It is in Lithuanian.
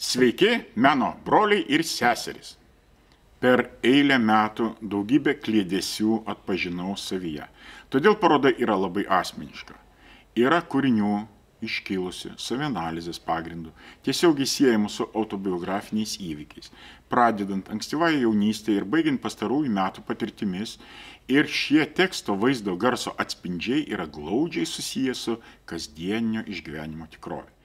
Sveiki, meno broliai ir seserys. Per eilę metų daugybę klėdėsių atpažinau savyje. Todėl paroda yra labai asmeniška. Yra kūrinių iškilusi savianalizės pagrindų, tiesiogiai siejama su autobiografiniais įvykiais, pradedant ankstyvąją jaunystę ir baigiant pastarųjų metų patirtimis. Ir šie teksto vaizdo garso atspindžiai yra glaudžiai susiję su kasdienio išgyvenimo tikrovė.